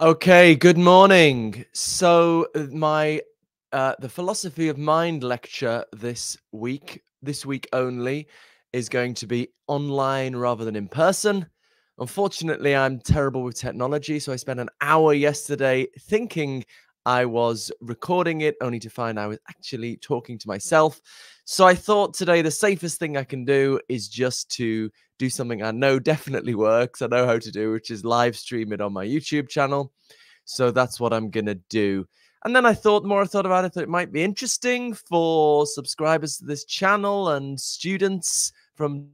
Okay, good morning. So uh, my uh, the philosophy of mind lecture this week, this week only, is going to be online rather than in person. Unfortunately, I'm terrible with technology, so I spent an hour yesterday thinking I was recording it, only to find I was actually talking to mm. myself. So I thought today the safest thing I can do is just to do something I know definitely works. I know how to do, which is live stream it on my YouTube channel. So that's what I'm going to do. And then I thought more, I thought about it, that it might be interesting for subscribers to this channel and students from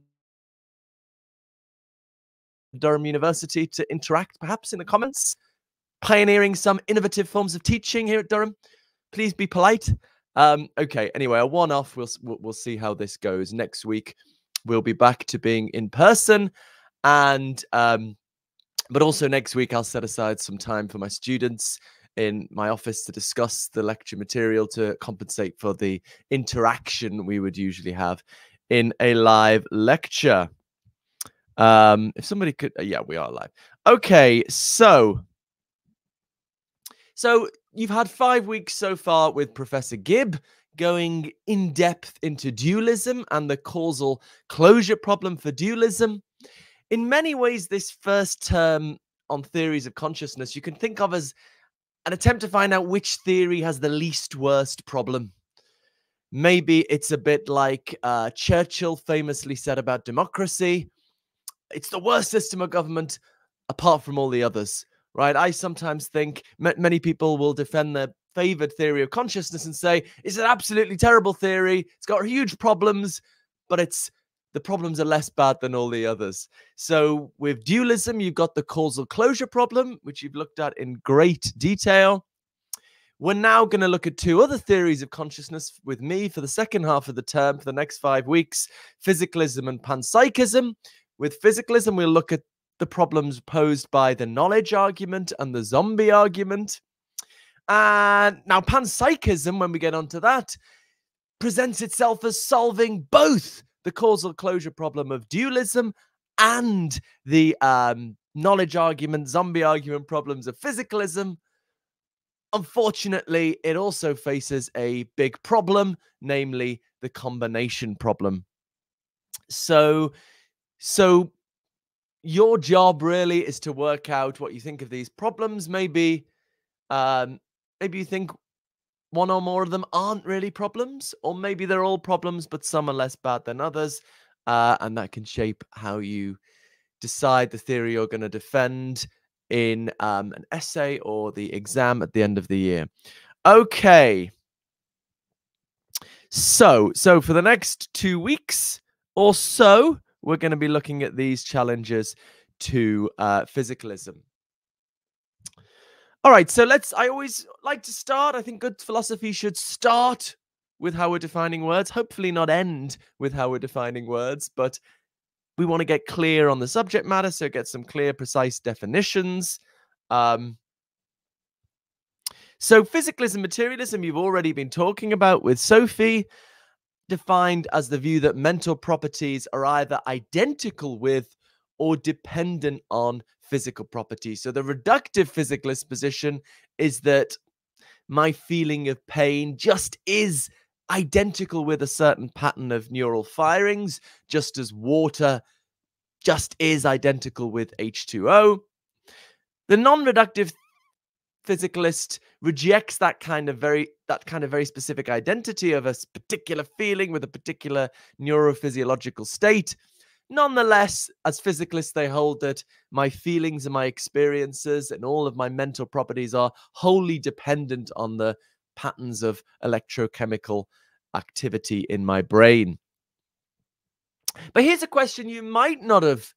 Durham University to interact perhaps in the comments, pioneering some innovative forms of teaching here at Durham. Please be polite. Um, okay, anyway, a one off. We'll, we'll see how this goes next week we'll be back to being in person and um, but also next week i'll set aside some time for my students in my office to discuss the lecture material to compensate for the interaction we would usually have in a live lecture um if somebody could uh, yeah we are live okay so so you've had five weeks so far with professor gibb going in depth into dualism and the causal closure problem for dualism. In many ways, this first term on theories of consciousness you can think of as an attempt to find out which theory has the least worst problem. Maybe it's a bit like uh, Churchill famously said about democracy it's the worst system of government apart from all the others, right? I sometimes think many people will defend their favored theory of consciousness and say it's an absolutely terrible theory. It's got huge problems, but it's the problems are less bad than all the others. So with dualism, you've got the causal closure problem, which you've looked at in great detail. We're now going to look at two other theories of consciousness with me for the second half of the term for the next five weeks physicalism and panpsychism. With physicalism, we'll look at the problems posed by the knowledge argument and the zombie argument. And now, panpsychism, when we get onto that, presents itself as solving both the causal closure problem of dualism and the um, knowledge argument, zombie argument problems of physicalism. Unfortunately, it also faces a big problem, namely the combination problem. So, so your job really is to work out what you think of these problems. Maybe um, maybe you think one or more of them aren't really problems, or maybe they're all problems, but some are less bad than others. Uh, and that can shape how you decide the theory you're going to defend in um, an essay or the exam at the end of the year. Okay. So, so for the next two weeks or so, we're going to be looking at these challenges to uh, physicalism. All right, so let's. I always like to start. I think good philosophy should start with how we're defining words, hopefully, not end with how we're defining words, but we want to get clear on the subject matter, so get some clear, precise definitions. Um, so, physicalism, materialism, you've already been talking about with Sophie, defined as the view that mental properties are either identical with or dependent on physical properties. So the reductive physicalist position is that my feeling of pain just is identical with a certain pattern of neural firings, just as water just is identical with H2O. The non-reductive physicalist rejects that kind of very that kind of very specific identity of a particular feeling with a particular neurophysiological state Nonetheless, as physicalists, they hold that my feelings and my experiences and all of my mental properties are wholly dependent on the patterns of electrochemical activity in my brain. But here's a question you might not have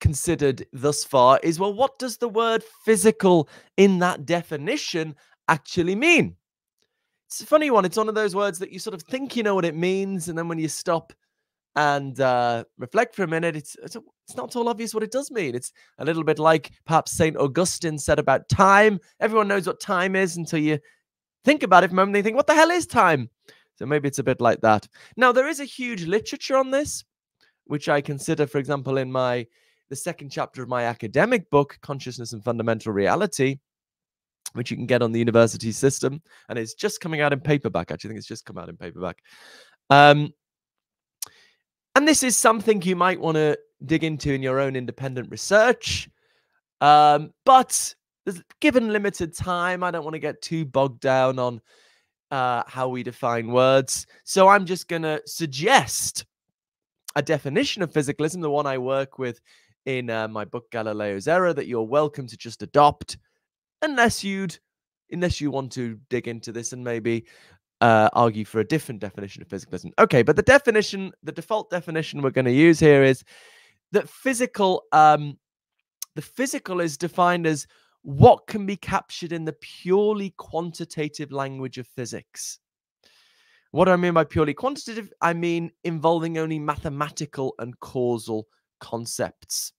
considered thus far is well, what does the word physical in that definition actually mean? It's a funny one. It's one of those words that you sort of think you know what it means, and then when you stop and uh, reflect for a minute, it's, it's it's not all obvious what it does mean. It's a little bit like perhaps Saint Augustine said about time. Everyone knows what time is until you think about it for a moment. They think, "What the hell is time?" So maybe it's a bit like that. Now there is a huge literature on this, which I consider, for example, in my the second chapter of my academic book, Consciousness and Fundamental Reality. which you can get on the university system, and it's just coming out in paperback. Actually, I think it's just come out in paperback. Um, and this is something you might want to dig into in your own independent research. Um, but given limited time, I don't want to get too bogged down on uh, how we define words. So I'm just going to suggest a definition of physicalism, the one I work with in uh, my book Galileo's Error, that you're welcome to just adopt, unless you'd, unless you want to dig into this and maybe uh, argue for a different definition of physicalism. Okay, but the definition, the default definition we're going to use here is that physical, um, the physical is defined as what can be captured in the purely quantitative language of physics. What do I mean by purely quantitative? I mean involving only mathematical and causal concepts.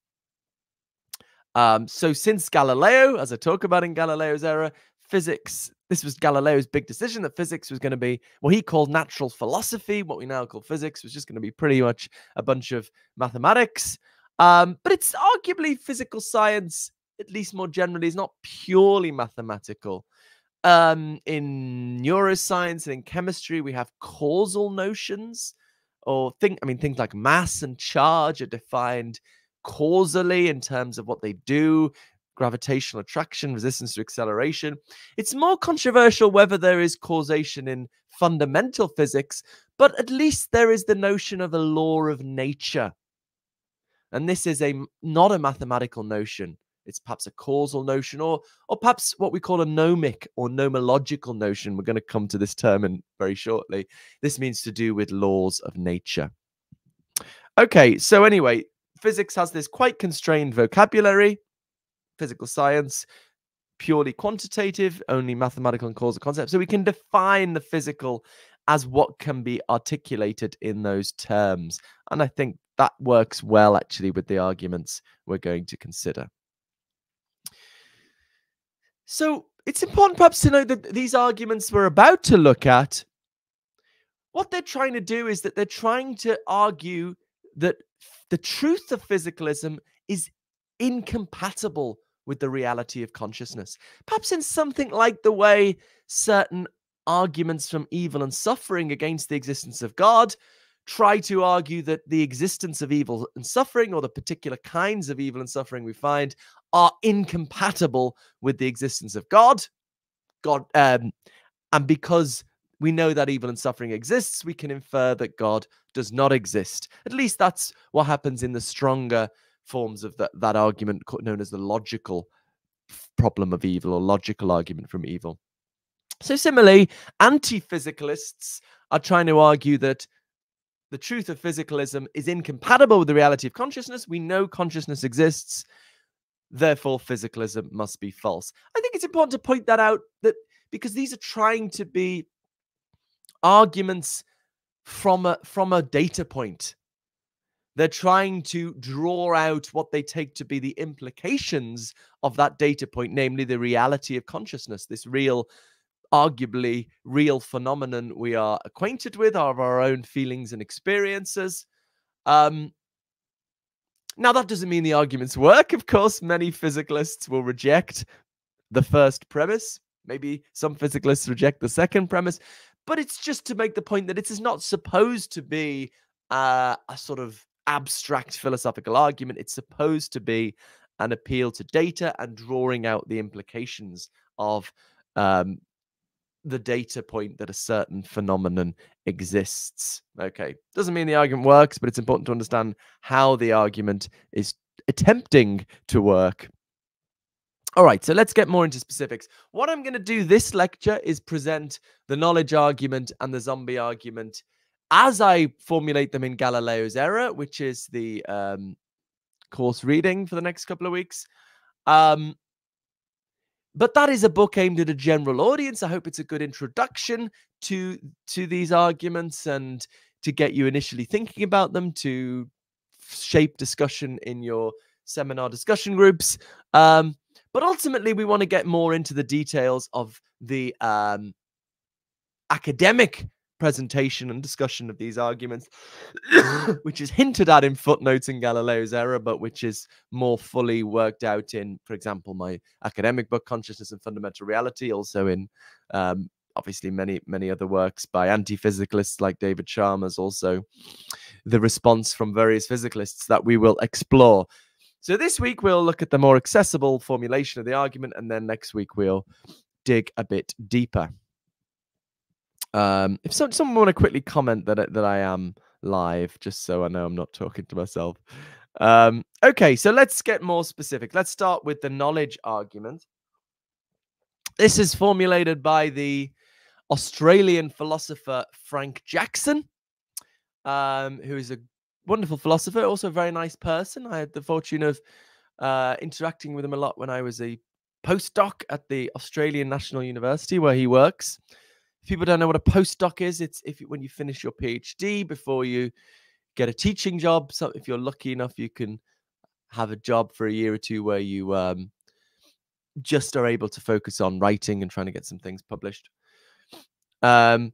Um, so since Galileo, as I talk about in Galileo's Error, physics, this was Galileo's big decision that physics was going to be what he called natural philosophy. What we now call physics was just going to be pretty much a bunch of mathematics. Um, but it's arguably physical science at least more generally, is not purely mathematical. Um, in neuroscience and in chemistry, we have causal notions, or think, I mean, things like mass and charge are defined causally in terms of what they do gravitational attraction, resistance to acceleration. It's more controversial whether there is causation in fundamental physics, but at least there is the notion of a law of nature. And this is a not a mathematical notion. It's perhaps a causal notion, or or perhaps what we call a nomic or nomological notion. We're going to come to this term in very shortly. This means to do with laws of nature. Okay, so anyway, physics has this quite constrained vocabulary. Physical science, purely quantitative, only mathematical and causal concepts. So we can define the physical as what can be articulated in those terms. And I think that works well actually with the arguments we're going to consider. So it's important perhaps to know that these arguments we're about to look at, what they're trying to do is that they're trying to argue that the truth of physicalism is incompatible with the reality of consciousness. Perhaps in something like the way certain arguments from evil and suffering against the existence of God try to argue that the existence of evil and suffering, or the particular kinds of evil and suffering we find, are incompatible with the existence of God. God, um, and because we know that evil and suffering exists, we can infer that God does not exist. At least that's what happens in the stronger forms of that, argument known as the logical problem of evil or logical argument from evil. So, similarly, anti physicalists are trying to argue that the truth of physicalism is incompatible with the reality of consciousness. We know consciousness exists. Therefore, physicalism must be false. I think it's important to point that out that because these are trying to be arguments from a from a data point. They're trying to draw out what they take to be the implications of that data point, namely the reality of consciousness, this real, arguably real phenomenon we are acquainted with, of our own feelings and experiences. Um, now, that doesn't mean the arguments work. Of course, many physicalists will reject the first premise. Maybe some physicalists reject the second premise. But it's just to make the point that it is not supposed to be uh, a sort of abstract philosophical argument. It's supposed to be an appeal to data and drawing out the implications of um, the data point that a certain phenomenon exists. Okay, doesn't mean the argument works, but it's important to understand how the argument is attempting to work. All right, so let's get more into specifics. What I'm going to do this lecture is present the knowledge argument and the zombie argument as I formulate them in Galileo's Error, which is the um, course reading for the next couple of weeks. Um, but that is a book aimed at a general audience. I hope it's a good introduction to to these arguments and to get you initially thinking about them to shape discussion in your seminar discussion groups. Um, but ultimately, we want to get more into the details of the um, academic presentation and discussion of these arguments, which is hinted at in footnotes in Galileo's error, but which is more fully worked out in, for example, my academic book, Consciousness and Fundamental Reality, also in um, obviously many, many other works by anti physicalists like David Chalmers, also the response from various physicalists that we will explore. So this week we'll look at the more accessible formulation of the argument, and then next week we'll dig a bit deeper. Um, if so, someone want to quickly comment that that I am live, just so I know I'm not talking to myself. Um, okay, so let's get more specific. Let's start with the knowledge argument. This is formulated by the Australian philosopher Frank Jackson, um, who is a wonderful philosopher, also a very nice person. I had the fortune of uh, interacting with him a lot when I was a postdoc at the Australian National University where he works. If people don't know what a postdoc is, it's if when you finish your PhD before you get a teaching job. So if you're lucky enough, you can have a job for a year or two where you um, just are able to focus on writing and trying to get some things published. Um,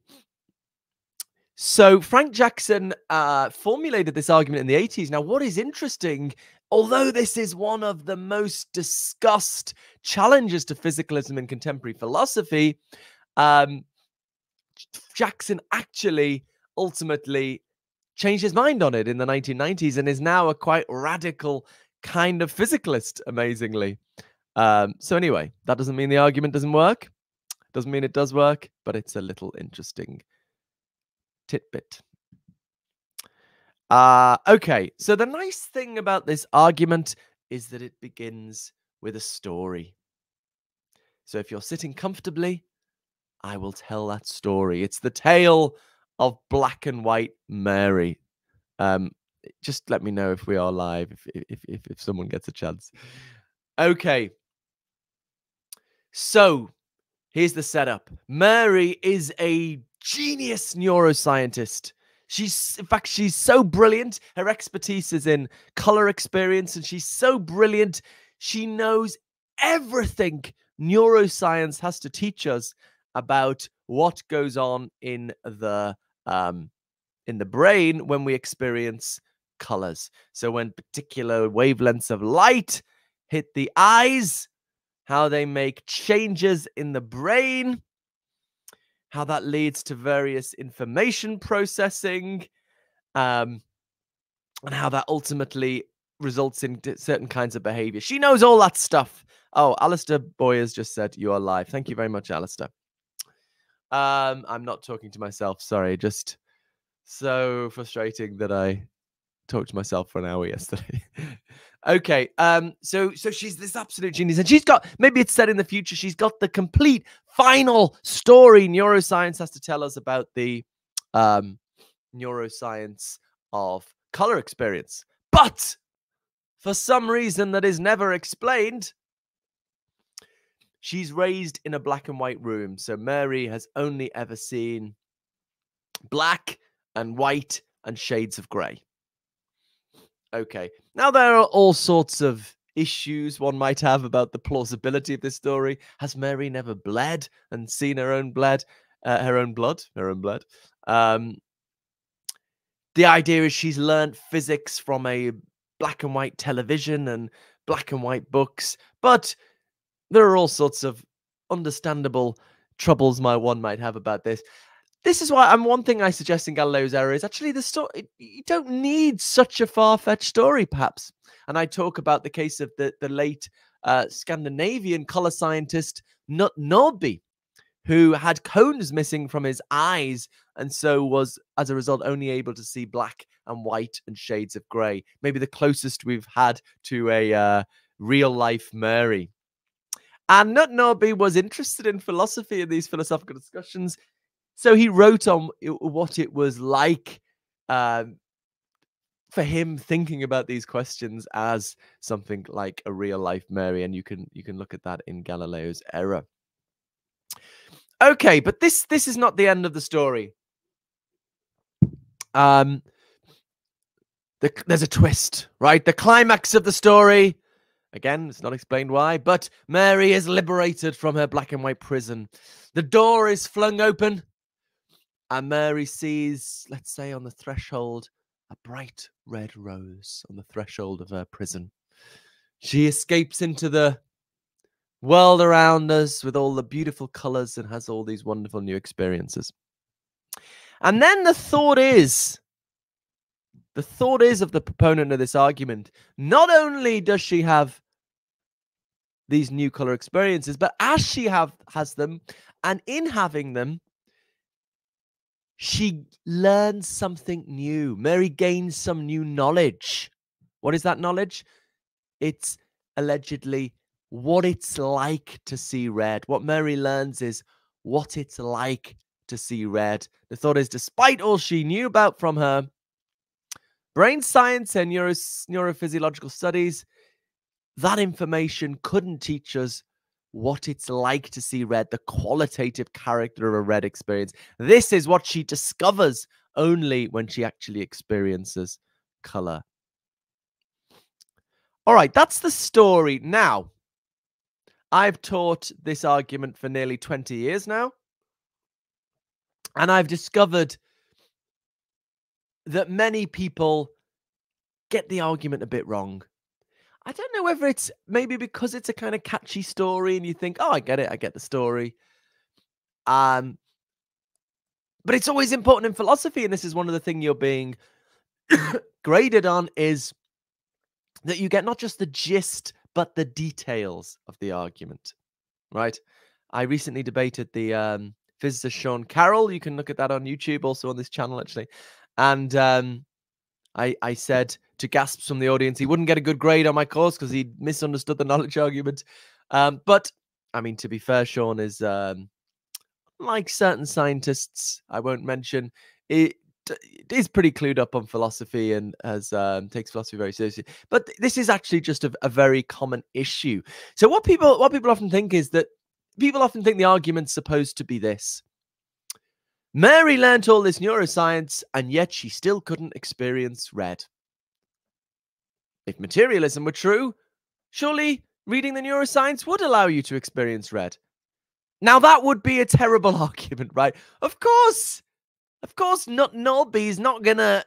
so Frank Jackson uh, formulated this argument in the 80s. Now, what is interesting, although this is one of the most discussed challenges to physicalism in contemporary philosophy, um, Jackson actually ultimately changed his mind on it in the 1990s and is now a quite radical kind of physicalist, amazingly. Um, so, anyway, that doesn't mean the argument doesn't work. Doesn't mean it does work, but it's a little interesting tidbit. Uh, okay, so the nice thing about this argument is that it begins with a story. So if you're sitting comfortably, I will tell that story. It's the tale of black and white Mary. Um, just let me know if we are live, if if if, if someone gets a chance. Okay. So here's the setup. Mary is a genius neuroscientist. She's, in fact, she's so brilliant. Her expertise is in color experience, and she's so brilliant. She knows everything neuroscience has to teach us about what goes on in the um, in the brain when we experience colors. So when particular wavelengths of light hit the eyes, how they make changes in the brain, how that leads to various information processing, um, and how that ultimately results in certain kinds of behavior. She knows all that stuff. Oh, Alistair Boyers just said you are live. Thank you very much, Alistair. Um, I'm not talking to myself. Sorry, just so frustrating that I talked to myself for an hour yesterday. okay, um, so so she's this absolute genius, and she's got maybe it's said in the future. She's got the complete final story. Neuroscience has to tell us about the um, neuroscience of color experience, but for some reason that is never explained, She's raised in a black and white room, so Mary has only ever seen black and white and shades of grey. Okay, now there are all sorts of issues one might have about the plausibility of this story. Has Mary never bled and seen her own blood? Uh, her own blood, her own blood. Um, the idea is she's learned physics from a black and white television and black and white books, but there are all sorts of understandable troubles my one might have about this. This is why I'm one thing I suggest in Galileo's error is actually the story. You don't need such a far fetched story, perhaps. And I talk about the case of the the late uh, Scandinavian color scientist Knut Nordby, who had cones missing from his eyes and so was, as a result, only able to see black and white and shades of grey. Maybe the closest we've had to a uh, real life Mary. And Knut Nordby was interested in philosophy and these philosophical discussions. So he wrote on what it was like um, for him thinking about these questions as something like a real life Mary. And you can you can look at that in Galileo's error. Okay, but this this is not the end of the story. Um, the, there's a twist, right? The climax of the story Again, it's not explained why, but Mary is liberated from her black and white prison. The door is flung open, And Mary sees, let's say, on the threshold, a bright red rose on the threshold of her prison. She escapes into the world around us with all the beautiful colors and has all these wonderful new experiences. And then the thought is the thought is of the proponent of this argument not only does she have these new color experiences but as she have has them and in having them she learns something new. Mary gains some new knowledge. What is that knowledge? It's allegedly what it's like to see red. What mary learns is what it's like to see red. The thought is despite all she knew about from her brain science and neuro- neurophysiological studies, that information couldn't teach us what it's like to see red, the qualitative character of a red experience. This is what she discovers only when she actually experiences color. All right, that's the story. Now, I've taught this argument for nearly 20 years now. And I've discovered that many people get the argument a bit wrong. I don't know whether it's maybe because it's a kind of catchy story and you think, oh, I get it, I get the story. Um, but it's always important in philosophy, and this is one of the things you're being graded on is that you get not just the gist, but the details of the argument, right? I recently debated the um, physicist Sean Carroll. You can look at that on YouTube, also on this channel, actually. And um, I, I said to gasps from the audience he wouldn't get a good grade on my course because he misunderstood the knowledge argument. Um, but I mean, to be fair, Sean is um, like certain scientists I won't mention. It, is pretty clued up on philosophy and has um, takes philosophy very seriously. But this is actually just a, a very common issue. So what people what people often think is that people often think the argument's supposed to be this Mary learnt all this neuroscience, and yet she still couldn't experience red. If materialism were true, surely reading the neuroscience would allow you to experience red. Now, that would be a terrible argument, right? Of course. Of course, Knut Nordby's not going to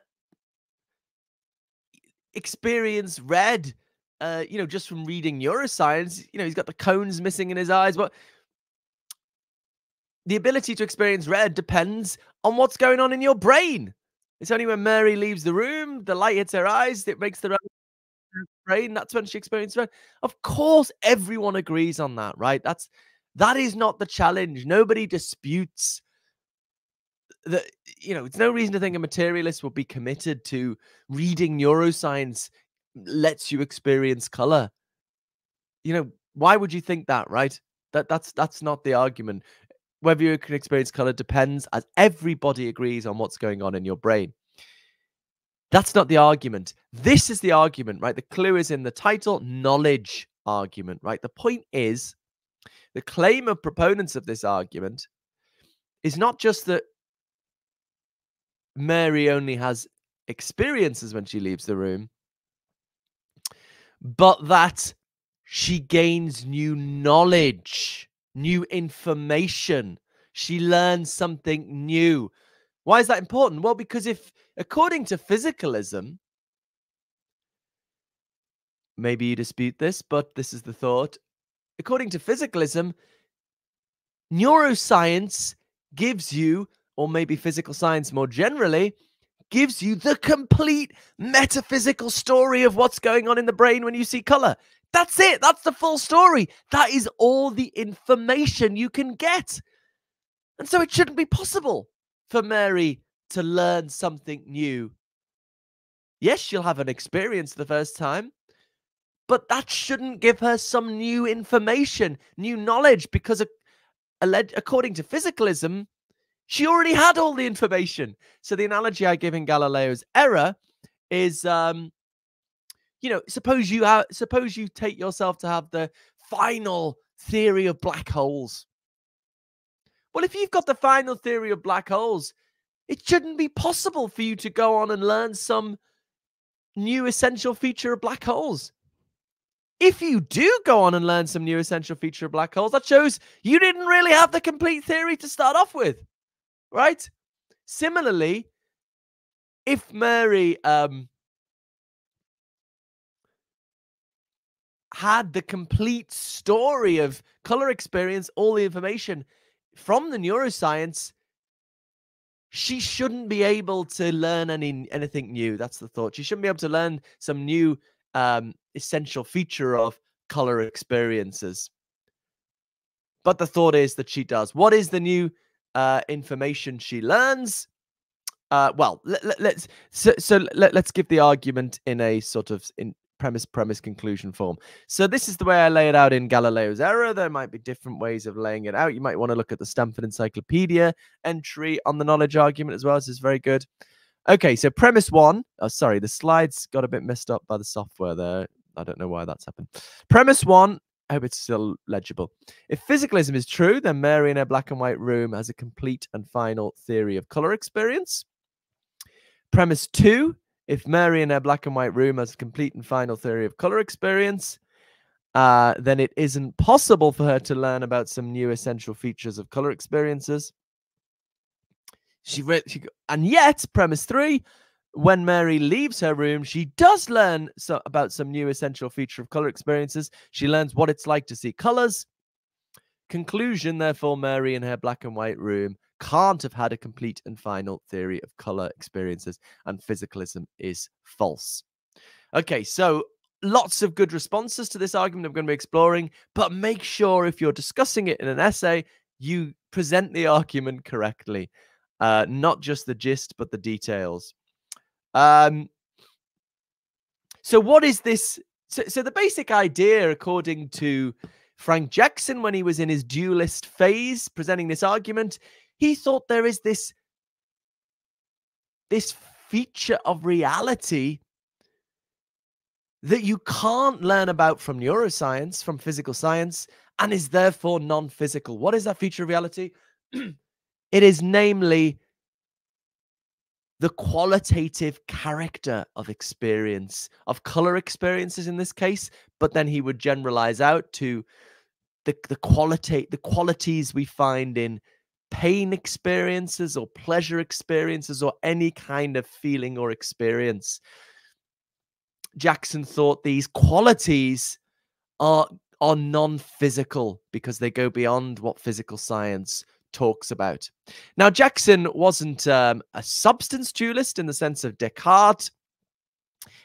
experience red, uh, you know, just from reading neuroscience. You know, he's got the cones missing in his eyes. But the ability to experience red depends on what's going on in your brain. It's only when Mary leaves the room, the light hits her eyes, it makes the brain. That's when she experiences red. Of course, everyone agrees on that, right? That's that is not the challenge. Nobody disputes that. You know, it's no reason to think a materialist will be committed to reading neuroscience lets you experience color. You know, why would you think that, right? That that's that's not the argument whether you can experience color depends, as everybody agrees on what's going on in your brain. That's not the argument. This is the argument, right? The clue is in the title knowledge argument, right? The point is the claim of proponents of this argument is not just that Mary only has experiences when she leaves the room, but that she gains new knowledge new information. She learns something new. Why is that important? Well, because if, according to physicalism, maybe you dispute this, but this is the thought. According to physicalism, neuroscience gives you, or maybe physical science more generally, gives you the complete metaphysical story of what's going on in the brain when you see color. That's it. That's the full story. That is all the information you can get. And so it shouldn't be possible for Mary to learn something new. Yes, she'll have an experience the first time, but that shouldn't give her some new information, new knowledge, because according to physicalism, she already had all the information. So the analogy I give in Galileo's error is um, you know, suppose you have, suppose you take yourself to have the final theory of black holes. Well, if you've got the final theory of black holes, it shouldn't be possible for you to go on and learn some new essential feature of black holes. If you do go on and learn some new essential feature of black holes, that shows you didn't really have the complete theory to start off with, right? Similarly, if Mary um, had the complete story of color experience, all the information from the neuroscience, she shouldn't be able to learn any anything new. That's the thought. She shouldn't be able to learn some new um, essential feature of color experiences. But the thought is that she does. What is the new uh, information she learns? Uh, well, let, us let, so, so let, us give the argument in a sort of in premise premise conclusion form. So this is the way I lay it out in Galileo's error. There might be different ways of laying it out. You might want to look at the Stanford Encyclopedia entry on the knowledge argument as well. This is very good. Okay, so premise one. Oh, sorry, the slides got a bit messed up by the software there. I don't know why that's happened. Premise one. I hope it's still legible. If physicalism is true, then Mary in her black and white room has a complete and final theory of color experience. Premise two if Mary in her black and white room has a complete and final theory of color experience, uh, then it isn't possible for her to learn about some new essential features of color experiences. She, re- she and yet, premise three, when Mary leaves her room, she does learn so, about some new essential feature of color experiences. She learns what it's like to see colors. Conclusion, therefore, Mary in her black and white room can't have had a complete and final theory of color experiences, and physicalism is false. Okay, so lots of good responses to this argument I'm going to be exploring, but make sure if you're discussing it in an essay, you present the argument correctly, uh, not just the gist, but the details. Um, so, what is this? So, so the basic idea, according to Frank Jackson, when he was in his dualist phase presenting this argument, he thought there is this this feature of reality that you can't learn about from neuroscience, from physical science, and is therefore non physical. What is that feature of reality? it is namely the qualitative character of experience, of color experiences in this case, but then he would generalize out to the, the quality the qualities we find in pain experiences or pleasure experiences or any kind of feeling or experience. Jackson thought these qualities are are non-physical because they go beyond what physical science talks about. Now, Jackson wasn't um, a substance dualist in the sense of Descartes.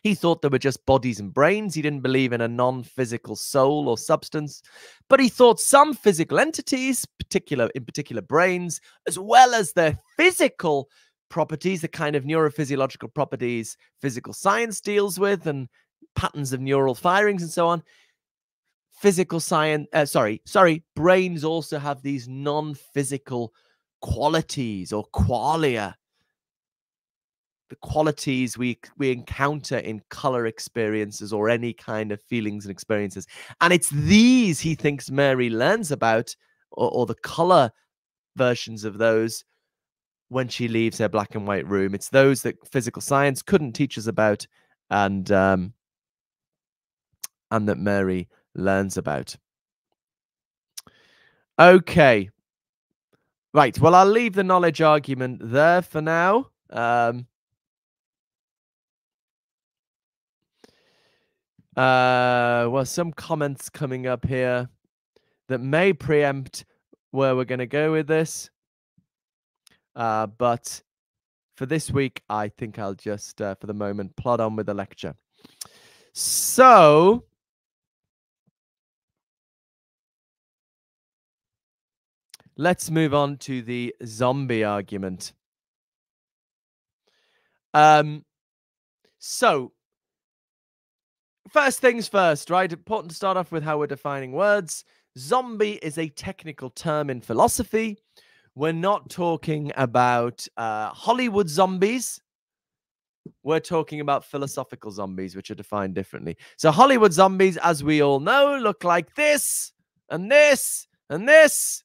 He thought there were just bodies and brains. He didn't believe in a non physical soul or substance, but he thought some physical entities, particular in particular brains, as well as their physical properties, the kind of neurophysiological properties physical science deals with, and patterns of neural firings and so on. Physical science, uh, sorry, sorry, brains also have these non physical qualities or qualia the qualities we we encounter in color experiences or any kind of feelings and experiences. And it's these he thinks mary learns about or, or the color versions of those when she leaves her black and white room. It's those that physical science couldn't teach us about and um and that mary learns about. Okay. Right well i'll leave the knowledge argument there for now. Um Uh, well, some comments coming up here that may preempt where we're going to go with this. Uh, but for this week, I think I'll just, uh, for the moment, plod on with the lecture. So, let's move on to the zombie argument. Um, so First things first, right? Important to start off with how we're defining words. Zombie is a technical term in philosophy. We're not talking about uh, Hollywood zombies. We're talking about philosophical zombies, which are defined differently. So, Hollywood zombies, as we all know, look like this and this and this,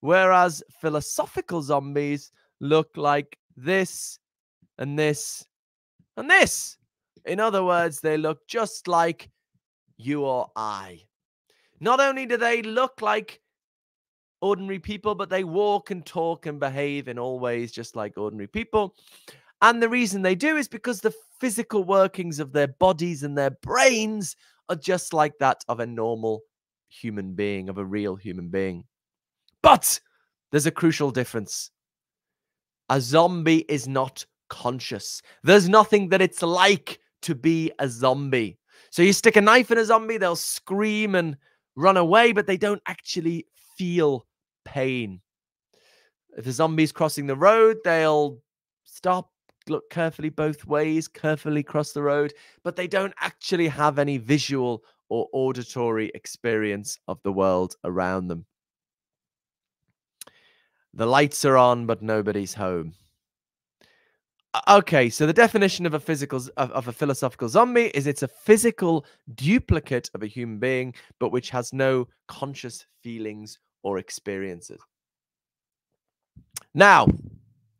whereas philosophical zombies look like this and this and this. In other words, they look just like you or I. Not only do they look like ordinary people, but they walk and talk and behave in all ways just like ordinary people. And the reason they do is because the physical workings of their bodies and their brains are just like that of a normal human being, of a real human being. But there's a crucial difference. A zombie is not conscious. There's nothing that it's like to be a zombie. So you stick a knife in a zombie, they'll scream and run away, but they don't actually feel pain. If the zombie's crossing the road, they'll stop, look carefully both ways, carefully cross the road, but they don't actually have any visual or auditory experience of the world around them. The lights are on, but nobody's home. Okay, so the definition of a physical of, of, a philosophical zombie is it's a physical duplicate of a human being, but which has no conscious feelings or experiences. Now,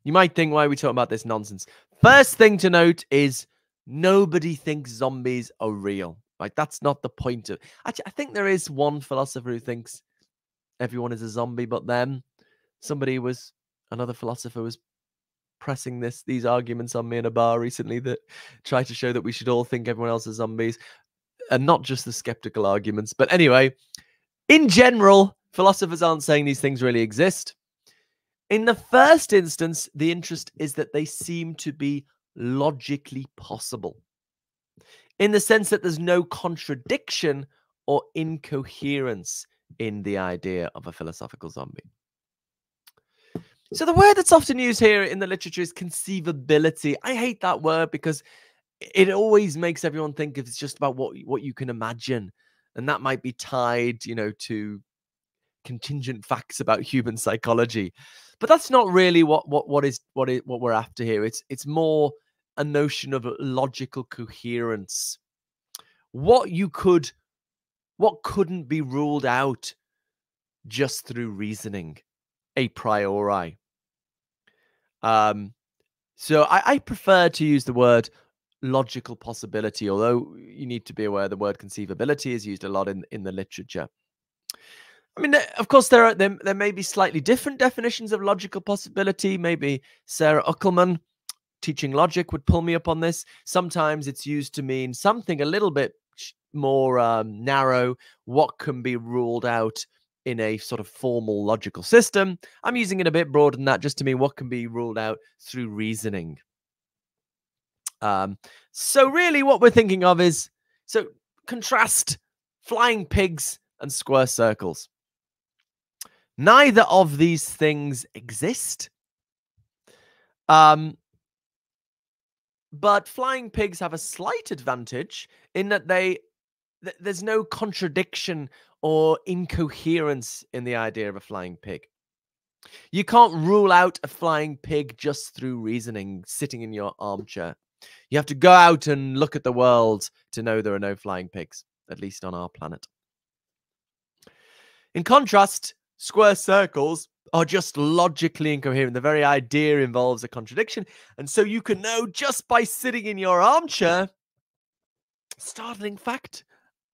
you might think, why are we talking about this nonsense? First thing to note is nobody thinks zombies are real. Like that's not the point of. Actually, I think there is one philosopher who thinks everyone is a zombie, but then somebody was another philosopher was pressing this these arguments on me in a bar recently that try to show that we should all think everyone else is zombies and not just the skeptical arguments. But anyway in general philosophers aren't saying these things really exist. In the first instance the interest is that they seem to be logically possible. In the sense that there's no contradiction or incoherence in the idea of a philosophical zombie so the word that's often used here in the literature is conceivability. I hate that word because it always makes everyone think it's just about what what you can imagine, and that might be tied, you know, to contingent facts about human psychology. But that's not really what what what is what is what we're after here. It's it's more a notion of logical coherence. What you could, what couldn't be ruled out just through reasoning a priori. Um, so I, I prefer to use the word logical possibility, although you need to be aware the word conceivability is used a lot in, in the literature. I mean, of course, there are there, there may be slightly different definitions of logical possibility. Maybe Sara Uckelman, teaching logic, would pull me up on this. Sometimes it's used to mean something a little bit more um, narrow. What can be ruled out in a sort of formal logical system. I'm using it a bit broader than that just to mean what can be ruled out through reasoning. Um, so really what we're thinking of is, so contrast flying pigs and square circles. Neither of these things exist. Um, but flying pigs have a slight advantage in that they th- there's no contradiction or incoherence in the idea of a flying pig. You can't rule out a flying pig just through reasoning, sitting in your armchair. You have to go out and look at the world to know there are no flying pigs, at least on our planet. In contrast, square circles are just logically incoherent. The very idea involves a contradiction. And so you can know just by sitting in your armchair, startling fact,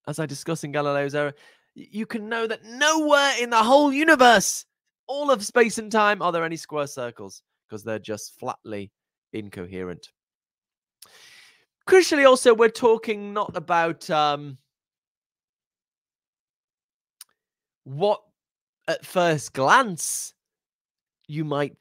as I discuss in Galileo's error, you can know that nowhere in the whole universe, all of space and time, are there any square circles because they're just flatly incoherent. Crucially, also, we're talking not about um, what at first glance you might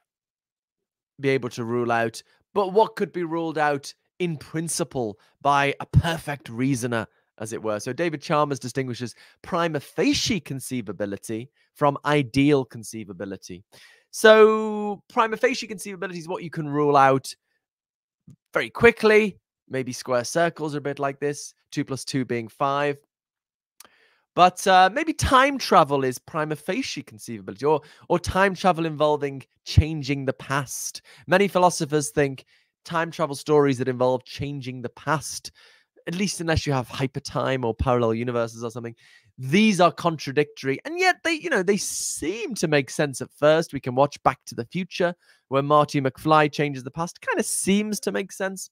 be able to rule out, but what could be ruled out in principle by a perfect reasoner as it were. So David Chalmers distinguishes prima facie conceivability from ideal conceivability. So prima facie conceivability is what you can rule out very quickly. Maybe square circles are a bit like this, two plus two being five. But uh, maybe time travel is prima facie conceivability, or or time travel involving changing the past. Many philosophers think time travel stories that involve changing the past at least unless you have hyper time or parallel universes or something these are contradictory and yet they you know they seem to make sense at first. We can watch back to the future where marty mcfly changes the past kind of seems to make sense.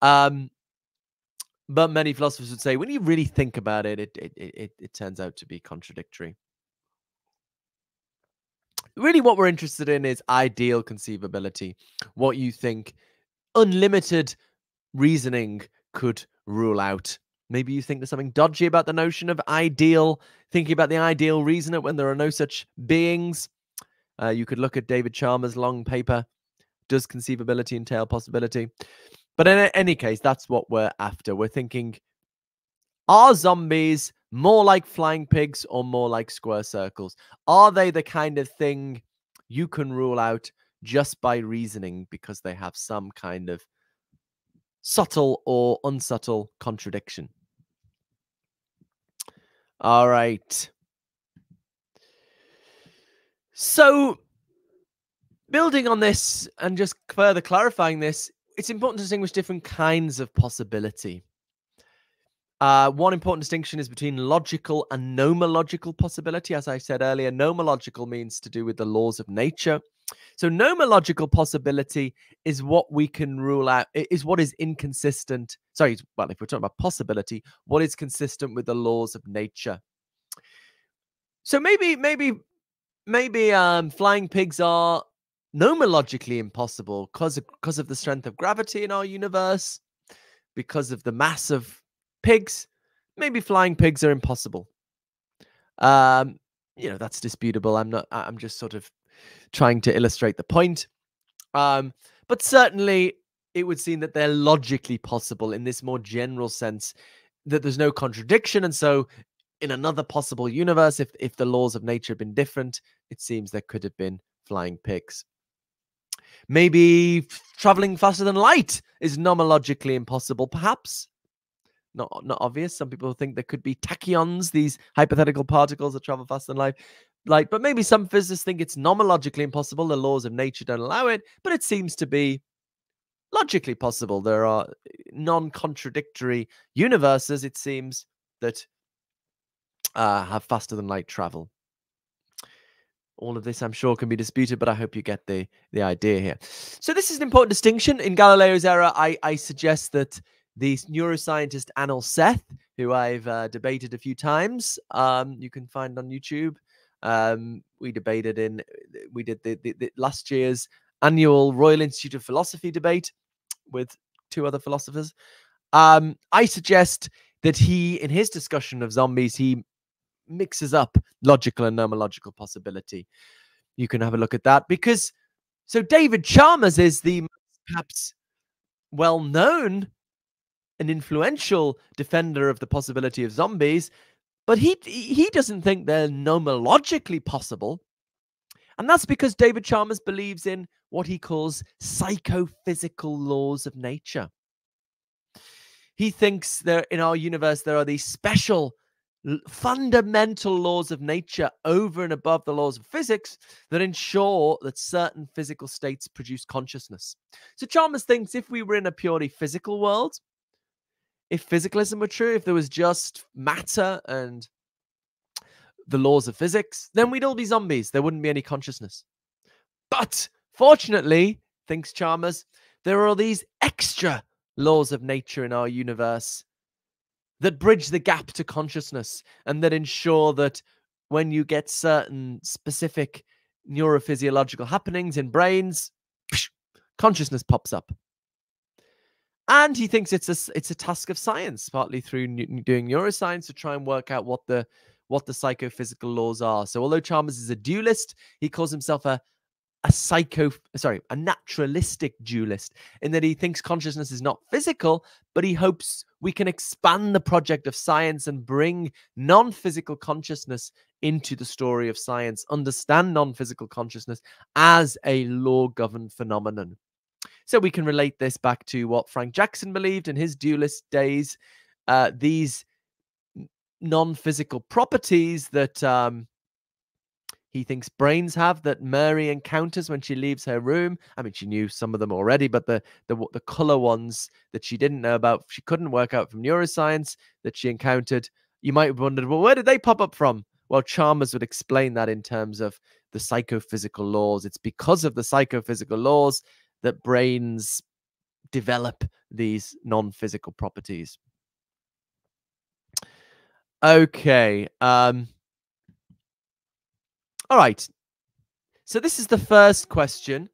Um but many philosophers would say when you really think about it it it, it, it turns out to be contradictory. Really what we're interested in is ideal conceivability, what you think. Unlimited reasoning could rule out. Maybe you think there's something dodgy about the notion of ideal, thinking about the ideal reasoner when there are no such beings. Uh, you could look at David Chalmers' long paper, Does Conceivability Entail Possibility? But in any case, that's what we're after. We're thinking, are zombies more like flying pigs or more like square circles? Are they the kind of thing you can rule out just by reasoning because they have some kind of subtle or unsubtle contradiction? All right. So, building on this and just further clarifying this, it's important to distinguish different kinds of possibility. Uh, one important distinction is between logical and nomological possibility. As I said earlier, nomological means to do with the laws of nature. So, nomological possibility is what we can rule out, is what is inconsistent. Sorry, well, if we're talking about possibility, what is consistent with the laws of nature. So maybe, maybe, maybe um, flying pigs are nomologically impossible because of, because of the strength of gravity in our universe, because of the mass of pigs, maybe flying pigs are impossible. Um, you know, that's disputable. I'm not, I'm just sort of trying to illustrate the point. Um, but certainly it would seem that they're logically possible in this more general sense that there's no contradiction. And so in another possible universe, if, if the laws of nature had been different, it seems there could have been flying pigs. Maybe traveling faster than light is nomologically impossible, perhaps not not obvious. Some people think there could be tachyons, these hypothetical particles that travel faster than light. Light, but maybe some physicists think it's nomologically impossible. The laws of nature don't allow it, but it seems to be logically possible. There are non-contradictory universes. It seems that uh, have faster than light travel. All of this, I'm sure, can be disputed, but I hope you get the the idea here. So this is an important distinction in Galileo's Error. I I suggest that the neuroscientist Anil Seth, who I've uh, debated a few times. Um, you can find on YouTube. Um, we debated in, we did the, the, the, last year's annual Royal Institute of Philosophy debate with two other philosophers. Um, I suggest that he, in his discussion of zombies, he mixes up logical and nomological possibility. You can have a look at that because so David Chalmers is the perhaps well known an influential defender of the possibility of zombies, but he he doesn't think they're nomologically possible. And that's because David Chalmers believes in what he calls psychophysical laws of nature. He thinks there in our universe there are these special fundamental laws of nature over and above the laws of physics that ensure that certain physical states produce consciousness. So Chalmers thinks if we were in a purely physical world, if physicalism were true, if there was just matter and the laws of physics, then we'd all be zombies. There wouldn't be any consciousness. But fortunately, thinks Chalmers, there are all these extra laws of nature in our universe that bridge the gap to consciousness and that ensure that when you get certain specific neurophysiological happenings in brains, consciousness pops up and he thinks it's a it's a task of science, partly through doing neuroscience to try and work out what the what the psychophysical laws are. So although Chalmers is a dualist, he calls himself a a psycho sorry a naturalistic dualist in that he thinks consciousness is not physical but he hopes we can expand the project of science and bring non-physical consciousness into the story of science understand non-physical consciousness as a law governed phenomenon so we can relate this back to what Frank Jackson believed in his dualist days. Uh, these non-physical properties that um, he thinks brains have that Mary encounters when she leaves her room. I mean, she knew some of them already, but the the the color ones that she didn't know about, she couldn't work out from neuroscience that she encountered. You might have wondered, well, where did they pop up from? Well, Chalmers would explain that in terms of the psychophysical laws. It's because of the psychophysical laws that brains develop these non-physical properties. Okay. Um, all right. So this is the first question.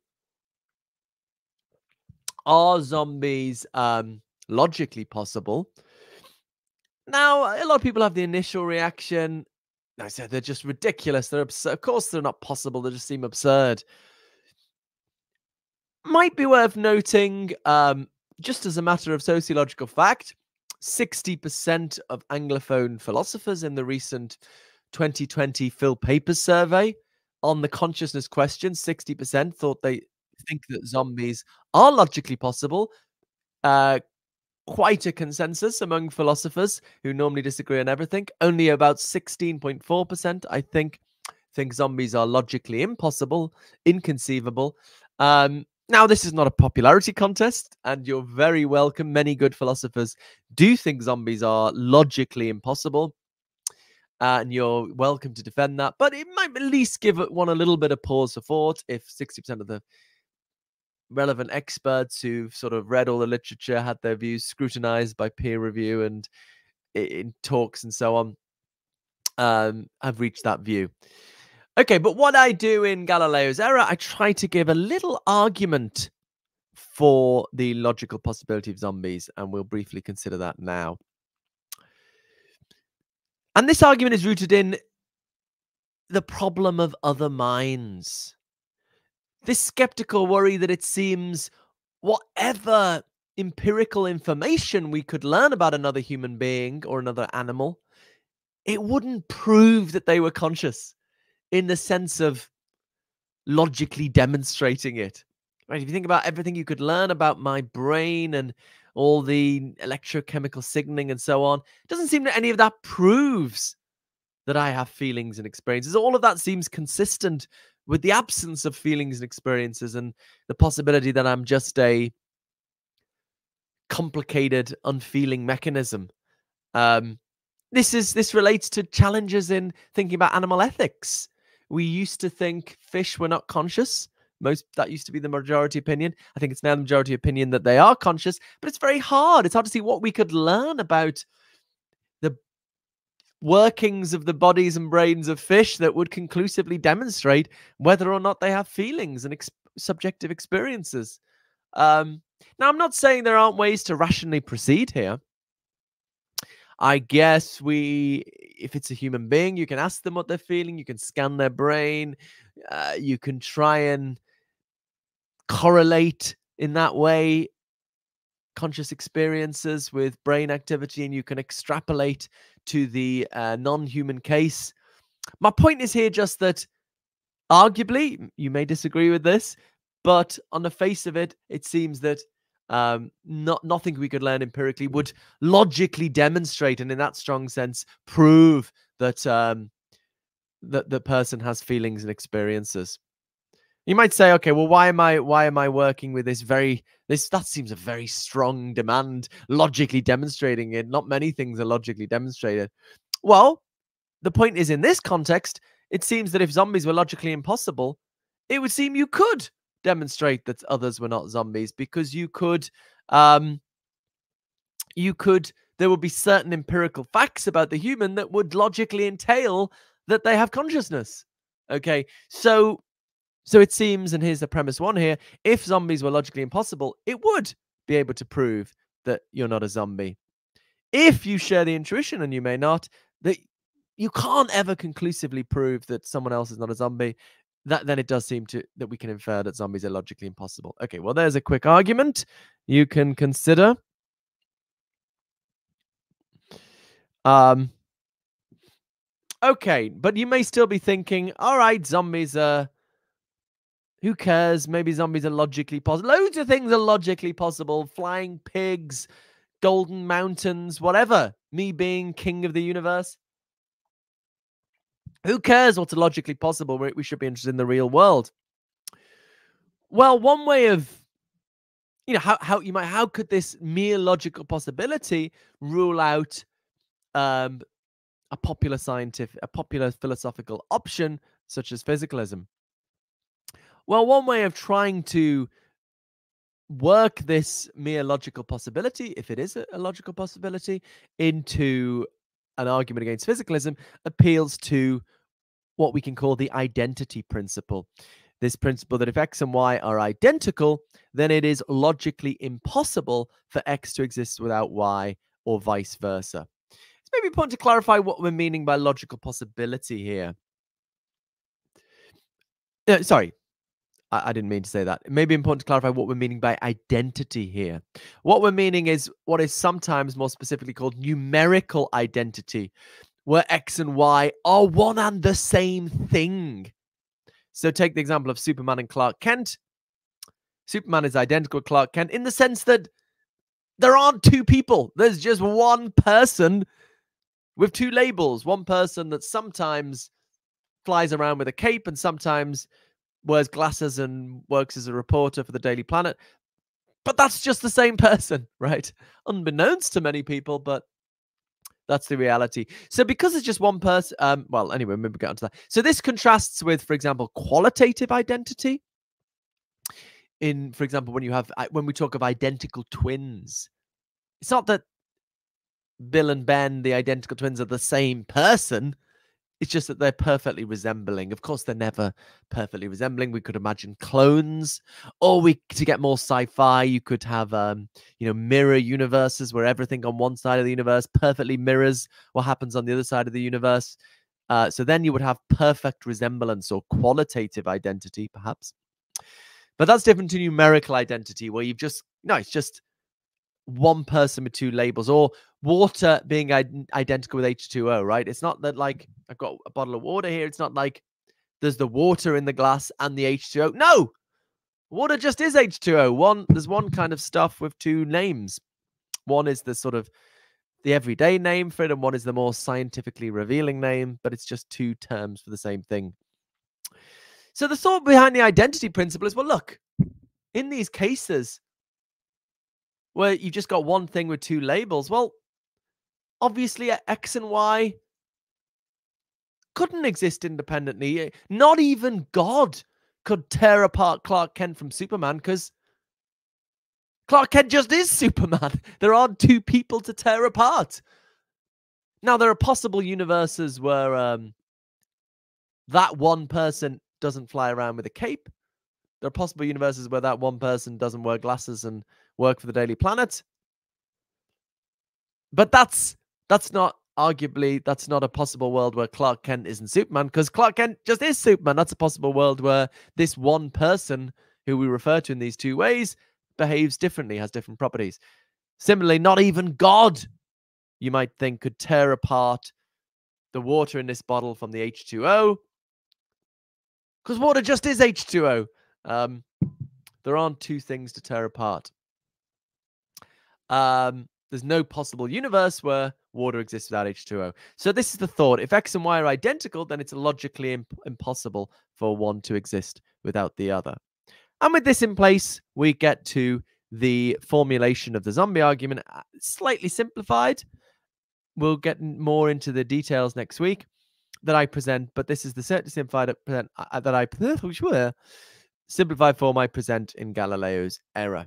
Are zombies um, logically possible? Now, a lot of people have the initial reaction. I said they're just ridiculous. They're absurd. Of course, they're not possible. They just seem absurd. Might be worth noting, um, just as a matter of sociological fact, 60% of Anglophone philosophers in the recent 2020 Phil Papers survey on the consciousness question, 60% thought they think that zombies are logically possible. Uh, quite a consensus among philosophers who normally disagree on everything. Only about 16.4%, I think, think zombies are logically impossible, inconceivable. Um, now, this is not a popularity contest, and you're very welcome. Many good philosophers do think zombies are logically impossible, uh, and you're welcome to defend that. But it might at least give one a little bit of pause for thought if 60% of the relevant experts who've sort of read all the literature, had their views scrutinized by peer review and in talks and so on, um, have reached that view. Okay, but what I do in Galileo's error, I try to give a little argument for the logical possibility of zombies, and we'll briefly consider that now. And this argument is rooted in the problem of other minds. This skeptical worry that it seems whatever empirical information we could learn about another human being or another animal, it wouldn't prove that they were conscious in the sense of logically demonstrating it. Right? If you think about everything you could learn about my brain and all the electrochemical signaling and so on, it doesn't seem that any of that proves that I have feelings and experiences. All of that seems consistent with the absence of feelings and experiences and the possibility that I'm just a complicated, unfeeling mechanism. Um, this is this relates to challenges in thinking about animal ethics. We used to think fish were not conscious. Most that used to be the majority opinion. I think it's now the majority opinion that they are conscious, but it's very hard. It's hard to see what we could learn about the workings of the bodies and brains of fish that would conclusively demonstrate whether or not they have feelings and ex subjective experiences. Um, now, I'm not saying there aren't ways to rationally proceed here. I guess we, if it's a human being, you can ask them what they're feeling. You can scan their brain. Uh, you can try and correlate in that way conscious experiences with brain activity, and you can extrapolate to the uh, non human case. My point is here just that arguably, you may disagree with this, but on the face of it, it seems that um, not nothing we could learn empirically would logically demonstrate and in that strong sense prove that um, that the person has feelings and experiences. You might say, okay, well, why am I why am I working with this very this that seems a very strong demand, logically demonstrating it. Not many things are logically demonstrated. Well, the point is in this context, it seems that if zombies were logically impossible, it would seem you could demonstrate that others were not zombies because you could um you could there would be certain empirical facts about the human that would logically entail that they have consciousness okay? So so it seems and here's the premise one here if zombies were logically impossible it would be able to prove that you're not a zombie. If you share the intuition and you may not that you can't ever conclusively prove that someone else is not a zombie that then it does seem to that we can infer that zombies are logically impossible. Okay, well, there's a quick argument you can consider. Um, okay, but you may still be thinking, all right, zombies are. Who cares? Maybe zombies are logically possible. Loads of things are logically possible. Flying pigs, golden mountains, whatever. Me being king of the universe. Who cares what's logically possible? We should be interested in the real world. Well, one way of you know how how you might how could this mere logical possibility rule out um, a popular scientific a popular philosophical option such as physicalism well one way of trying to work this mere logical possibility if it is a, a logical possibility into an argument against physicalism appeals to what we can call the identity principle. This principle that if x and y are identical, then it is logically impossible for x to exist without y or vice versa. It's maybe important to clarify what we're meaning by logical possibility here. Uh, sorry, I, I, didn't mean to say that. It may be important to clarify what we're meaning by identity here. What we're meaning is what is sometimes more specifically called numerical identity, where X and Y are one and the same thing. So take the example of Superman and Clark Kent. Superman is identical to Clark Kent in the sense that there aren't two people. There's just one person with two labels. One person that sometimes flies around with a cape and sometimes wears glasses and works as a reporter for the Daily Planet. But that's just the same person, right? Unbeknownst to many people, but that's the reality. So because it's just one person, um, well, anyway, maybe we'll get onto that. So this contrasts with, for example, qualitative identity. In, for example, when you have when we talk of identical twins, it's not that Bill and Ben, the identical twins, are the same person. It's just that they're perfectly resembling. Of course, they're never perfectly resembling. We could imagine clones, or we to get more sci-fi, you could have um, you know, mirror universes where everything on one side of the universe perfectly mirrors what happens on the other side of the universe. Uh, so then you would have perfect resemblance or qualitative identity, perhaps. But that's different to numerical identity, where you've just no, it's just one person with two labels, or water being identical with H2O, right? It's not that like I've got a bottle of water here. It's not like there's the water in the glass and the H2O. No, water just is H2O. One there's one kind of stuff with two names. One is the sort of the everyday name for it, and one is the more scientifically revealing name, but it's just two terms for the same thing. So the thought behind the identity principle is well, look, in these cases where you've just got one thing with two labels, well, obviously X and Y couldn't exist independently. Eh, not even God could tear apart Clark Kent from Superman because Clark Kent just is Superman. There aren't two people to tear apart. Now, there are possible universes where um, that one person doesn't fly around with a cape. There are possible universes where that one person doesn't wear glasses and work for the Daily Planet. But that's that's not arguably that's not a possible world where Clark Kent isn't Superman because Clark Kent just is Superman. That's a possible world where this one person who we refer to in these two ways behaves differently, has different properties. Similarly, not even God, you might think, could tear apart the water in this bottle from the H2O because water just is H2O. Um, there aren't two things to tear apart. Um, there's no possible universe where water exists without H2O. So this is the thought. If X and Y are identical, then it's logically imp impossible for one to exist without the other. And with this in place, we get to the formulation of the zombie argument, uh, slightly simplified. We'll get more into the details next week that I present, but this is the certainly simplified present, uh, that I simplified form I present in Galileo's error.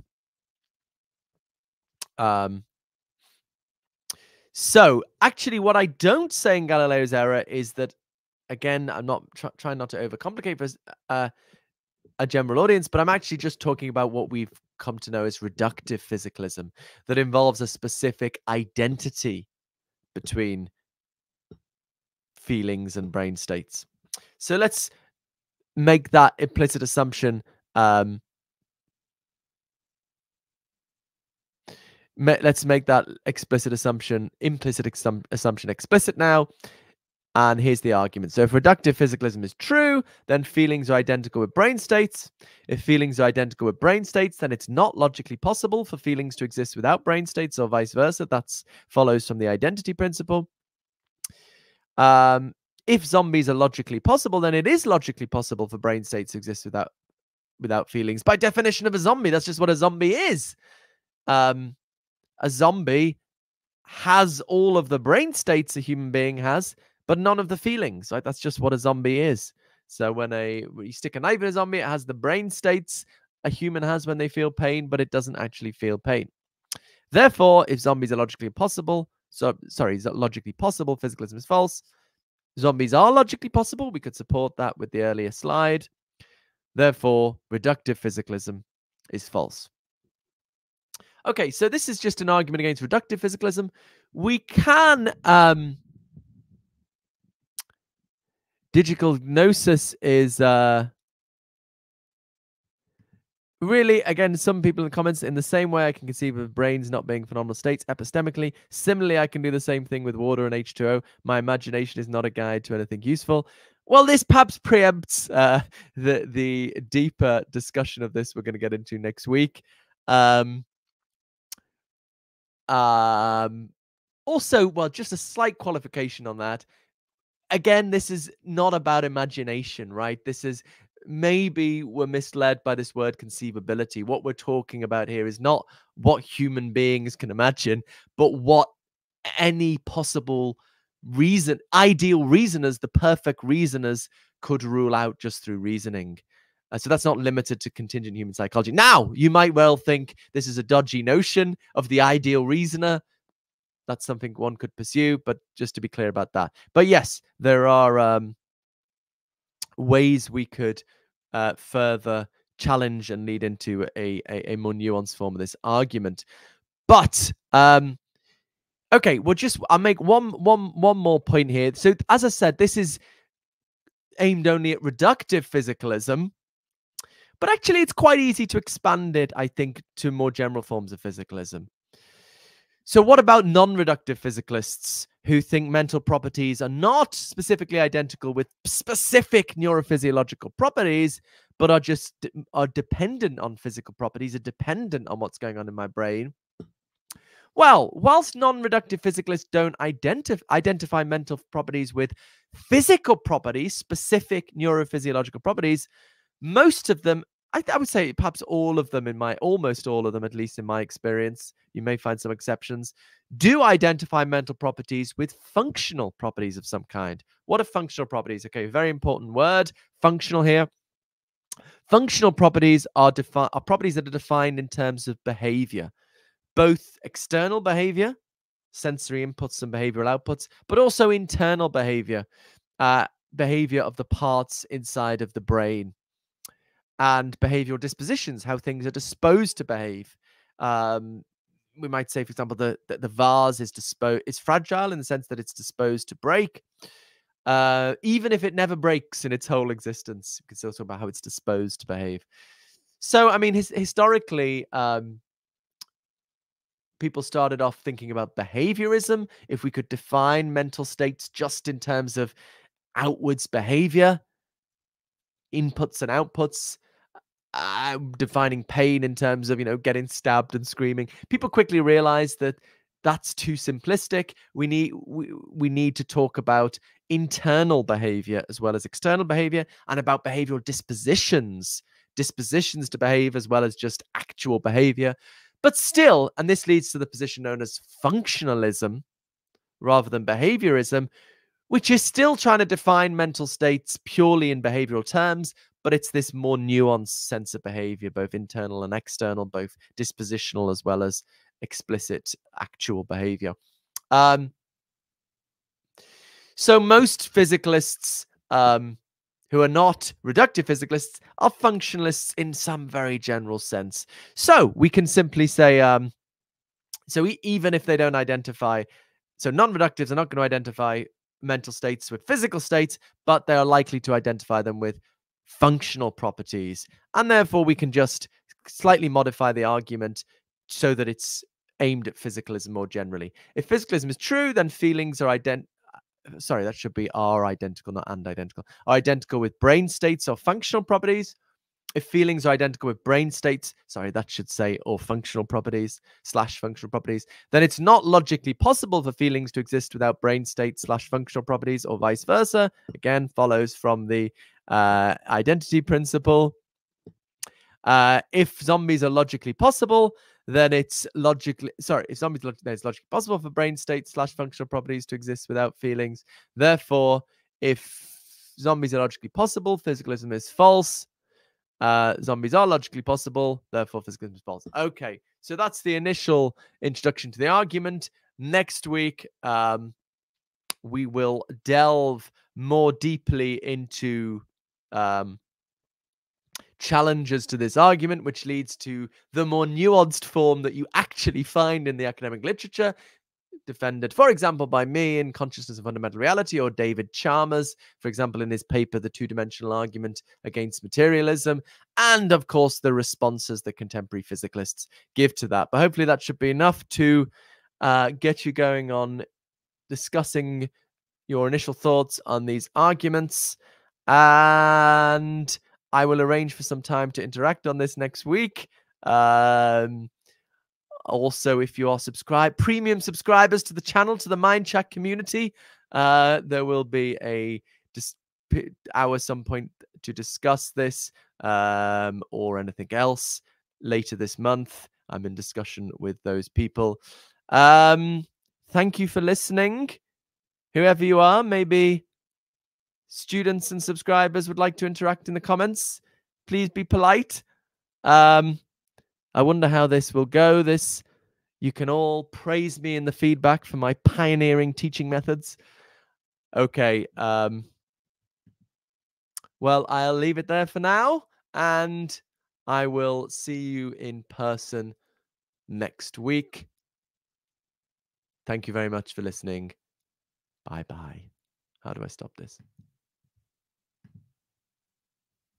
Um, so, actually, what I don't say in Galileo's error is that, again, I'm not tr trying not to overcomplicate for uh, a general audience, but I'm actually just talking about what we've come to know as reductive physicalism that involves a specific identity between feelings and brain states. So let's make that implicit assumption um, let's make that explicit assumption, implicit assumption explicit now. And here's the argument. So if reductive physicalism is true, then feelings are identical with brain states. If feelings are identical with brain states, then it's not logically possible for feelings to exist without brain states or vice versa. That follows from the identity principle. Um, if zombies are logically possible, then it is logically possible for brain states to exist without without feelings. By definition of a zombie, that's just what a zombie is. Um, a zombie has all of the brain states a human being has, but none of the feelings. That's just what a zombie is. So when a when you stick a knife in a zombie, it has the brain states a human has when they feel pain, but it doesn't actually feel pain. Therefore, if zombies are logically possible, so sorry, is logically possible, physicalism is false. Zombies are logically possible. We could support that with the earlier slide. Therefore, reductive physicalism is false. Okay, so this is just an argument against reductive physicalism. We can um digital gnosis is uh really again some people in the comments in the same way i can conceive of brains not being phenomenal states epistemically similarly i can do the same thing with water and h2o my imagination is not a guide to anything useful. Well this perhaps preempts uh, the the deeper discussion of this we're going to get into next week. Um um also well just a slight qualification on that again this is not about imagination right this is maybe we're misled by this word conceivability. What we're talking about here is not what human beings can imagine, but what any possible reason, ideal reasoners, the perfect reasoners could rule out just through reasoning. Uh, so that's not limited to contingent human psychology. Now, you might well think this is a dodgy notion of the ideal reasoner. That's something one could pursue, but just to be clear about that. But yes, there are um, ways we could uh, further challenge and lead into a, a, a more nuanced form of this argument. But um, okay, well, just I'll make one one one more point here. So, as I said, this is aimed only at reductive physicalism, but actually, it's quite easy to expand it. I think to more general forms of physicalism. So, what about non reductive physicalists who think mental properties are not specifically identical with specific neurophysiological properties, but are just are dependent on physical properties, are dependent on what's going on in my brain? Well, whilst non reductive physicalists don't identif- identify mental properties with physical properties, specific neurophysiological properties, most of them I, I, would say perhaps all of them in my almost all of them at least in my experience you may find some exceptions do identify mental properties with functional properties of some kind. What are functional properties? Okay very important word functional here. Functional properties are defined are properties that are defined in terms of behavior both external behavior sensory inputs and behavioral outputs but also internal behavior uh, behavior of the parts inside of the brain and behavioral dispositions, how things are disposed to behave. Um, we might say, for example, that the, the vase is disposed is fragile in the sense that it's disposed to break. Uh, even if it never breaks in its whole existence, we can still talk about how it's disposed to behave. So, I mean, his, historically, um, people started off thinking about behaviorism. If we could define mental states just in terms of outwards behavior, inputs and outputs, uh, defining pain in terms of you know getting stabbed and screaming. People quickly realize that that's too simplistic. We need we, we need to talk about internal behavior as well as external behavior and about behavioral dispositions dispositions to behave as well as just actual behavior. But still and this leads to the position known as functionalism rather than behaviorism which is still trying to define mental states purely in behavioral terms but it's this more nuanced sense of behavior, both internal and external, both dispositional as well as explicit actual behavior. Um, so most physicalists um, who are not reductive physicalists are functionalists in some very general sense. So we can simply say, um, so even if they don't identify, so non-reductives are not going to identify mental states with physical states, but they are likely to identify them with functional properties. And therefore, we can just slightly modify the argument so that it's aimed at physicalism more generally. If physicalism is true, then feelings are ident uh, sorry, that should be are identical, not and identical, are identical with brain states or functional properties. If feelings are identical with brain states, sorry, that should say or functional properties slash functional properties, then it's not logically possible for feelings to exist without brain states slash functional properties or vice versa. Again, follows from the uh, identity principle. Uh, if zombies are logically possible, then it's logically sorry. If zombies log- it's logically possible for brain state slash functional properties to exist without feelings. Therefore, if zombies are logically possible, physicalism is false. Uh, zombies are logically possible, therefore physicalism is false. Okay, so that's the initial introduction to the argument. Next week, um, we will delve more deeply into um, challenges to this argument, which leads to the more nuanced form that you actually find in the academic literature, defended, for example, by me in Consciousness and Fundamental Reality, or David Chalmers, for example, in his paper, The Two Dimensional Argument Against Materialism, and of course, the responses that contemporary physicalists give to that. But hopefully, that should be enough to uh, get you going on discussing your initial thoughts on these arguments. And I will arrange for some time to interact on this next week. Um, also, if you are subscribed, premium subscribers to the channel, to the Mind Chat community, uh, there will be a dis- hour some point to discuss this um, or anything else later this month. I'm in discussion with those people. Um, thank you for listening. Whoever you are, maybe students and subscribers would like to interact in the comments. Please be polite. Um, I wonder how this will go. This you can all praise me in the feedback for my pioneering teaching methods. Okay. Um, well, I'll leave it there for now, and I will see you in person next week. Thank you very much for listening. Bye bye. How do I stop this?